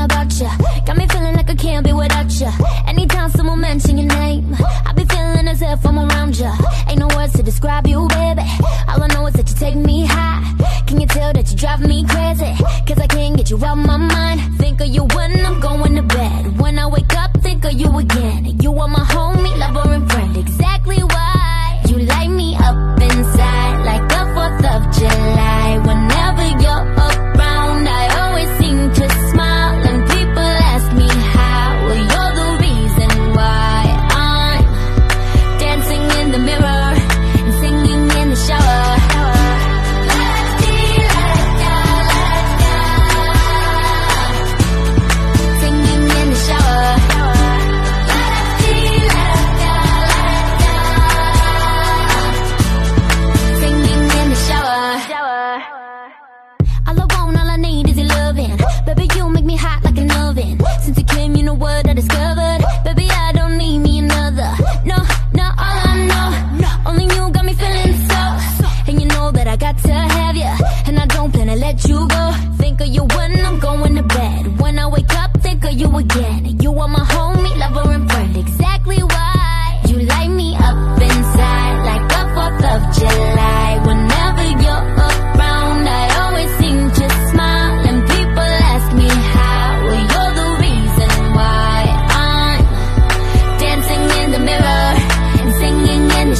about you. Got me feeling like I can't be without you. Anytime someone mention your name, I be feeling as if I'm around you. Ain't no words to describe you, baby. All I know is that you take me high. Can you tell that you drive me crazy? Cause I can't get you out my mind. Think of you when I'm going to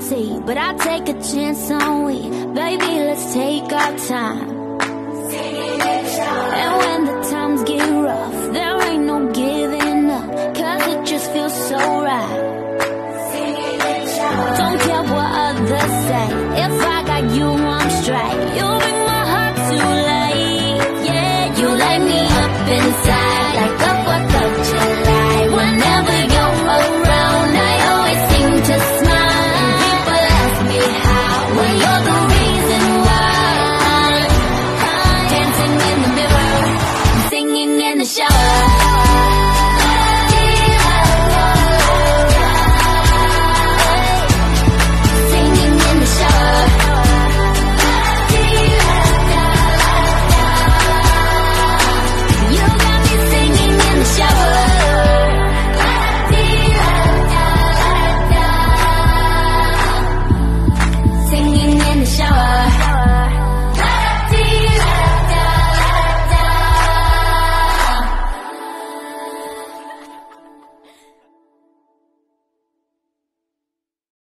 guarantee, but I'll take a chance on we. Baby, let's take our time. And when the times get rough, there ain't no giving up, cause it just feels so right. Don't care what others say. If I